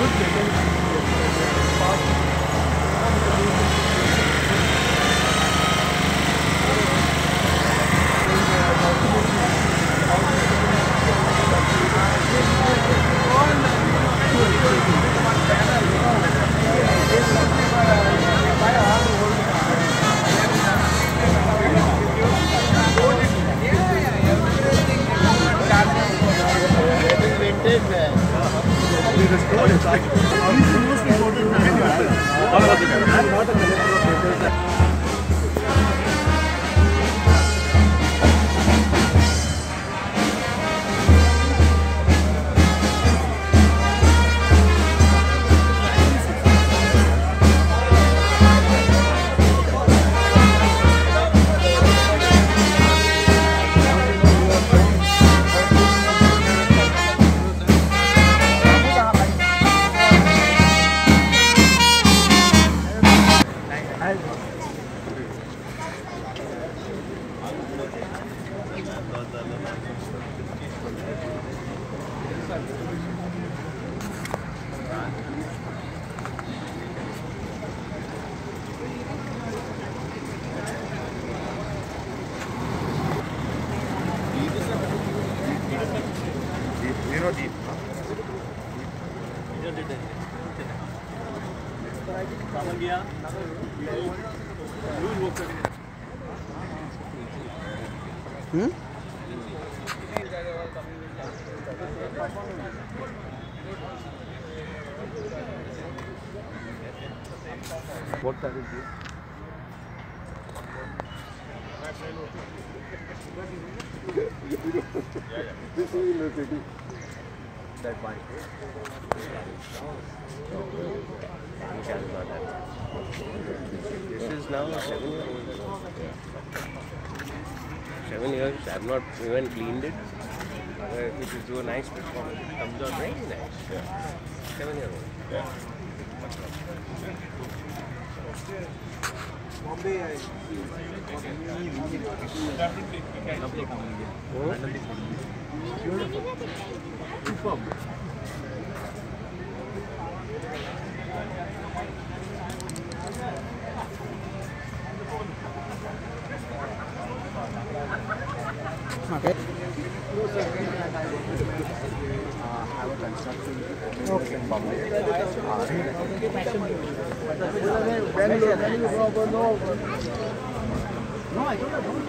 而且，我们有这个八。das Gold. go deep. Hmm? What that is this? This is in the city. That one. This is now seven years old. Seven years. I've not even cleaned it. Uh, If you do a nice performance, it comes out very nice. Seven years old. Beautiful. Superb. No, I don't.